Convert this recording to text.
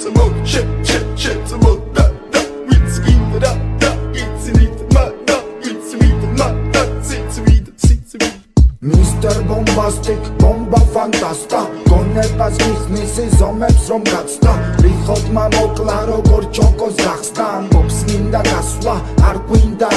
წმო შე შე შე წმო და და ვიც გინდა და იცნით მა და იცნით მა და ციცვით ციცვით მისტერ ბომბასტიკ ბომბა ფანტასტა გონებას მისმის ზომებს რომ გაცდა. რიხოთ მა მოკლა როგორ ჩოკოს გახსნა. ამბობს მინდა გასვლა არ გვინდა